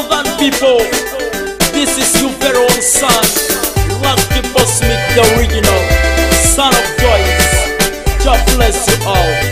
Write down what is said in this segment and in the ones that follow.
Southern people, this is your very own son, Lucky Bosmic, the original, son of Joyce. God bless you all.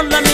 on the